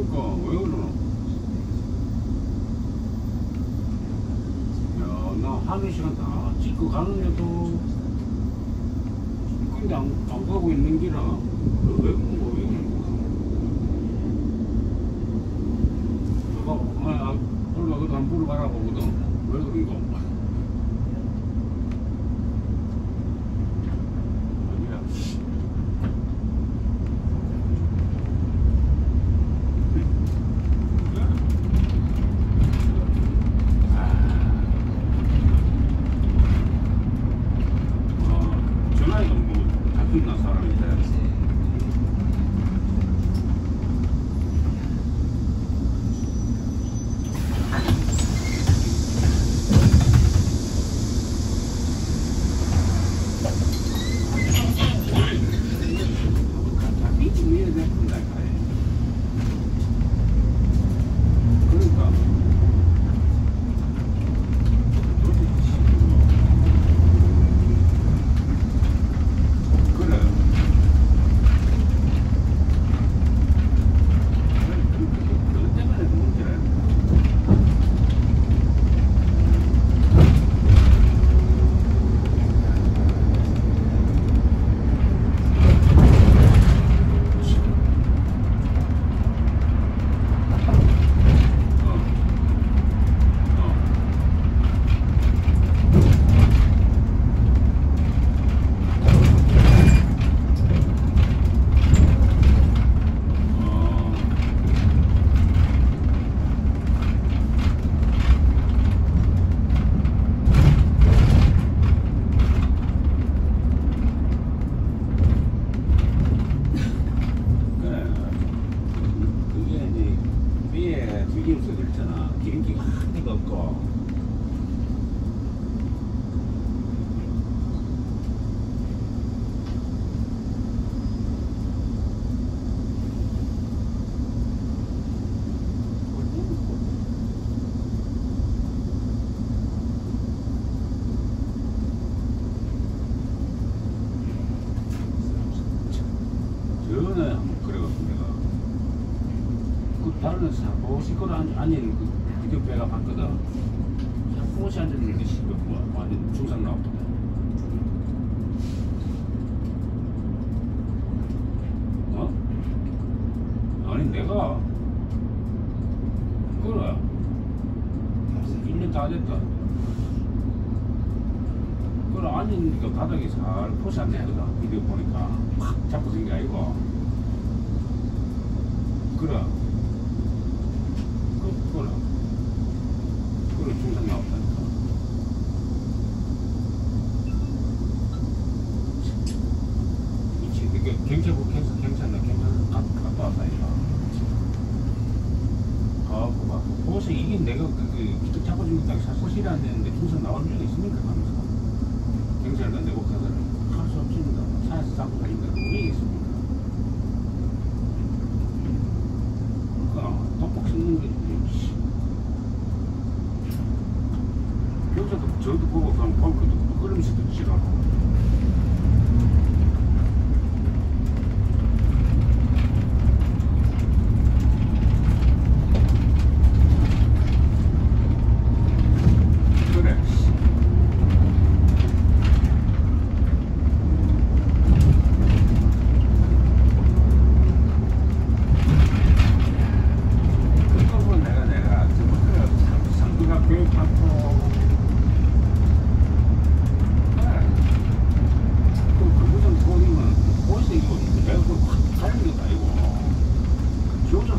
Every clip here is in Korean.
그러니까 왜 그러노? 야, 나 하는 시간 다 찍고 가는데도 근데 안, 안 가고 있는 기라 왜 그런 거야? 저거 아, 아, 올라 그도 한 물을 바라보거든. 왜 그런 거? 사고시 거를 앉아있는 그 배가 봤거든. 사고시 앉아있는 게 씨발 뭐 완전 중상 나왔거든 어? 아니 내가 그래 1년 다 됐다. 그래 앉으니까 바닥에 살 포시 안 내거든. 비디오 보니까 확 잡고 생게 아니고. 그래 그, 그래 그래 중상 나왔다니까 경찰국 경찰 경찰 갔- 갔다 왔다니까 가고 막 보세 이게 내가 그게 기특 잡고 준다고 사실이 안 되는데 중상 나올 필요가 있습니까 하면서? 경찰관 내고 가서는 할수 없습니다. 차에서 잡고 다니니까 왜 있습니까 그러니까 덕복 씹는 거지 씨. 경찰도 저도 보고 그냥 펑크도 그러면서 듣지라고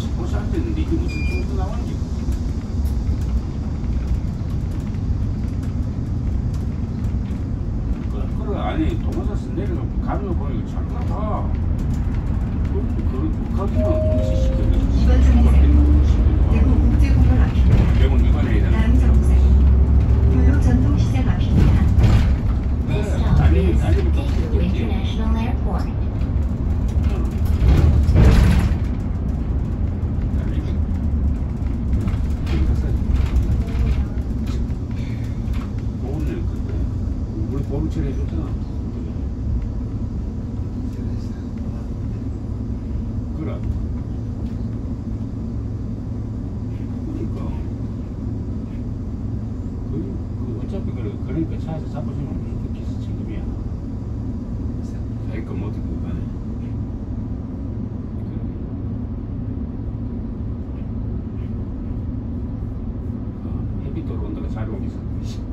10% 쌀도 있는데 이게 무슨 정도 나오는지 그걸 아니 동호사 쓴 내려놓고. 가면 보니까 잘 나가 가서 잡으시면 무조건 기스 책임이야. 자기 거 못해 그거 가네. 햇빛 들어온다고 자료 오기 있었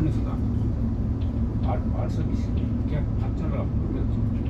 안에서 나 말, 말씀이 그냥 받잖아. 그러면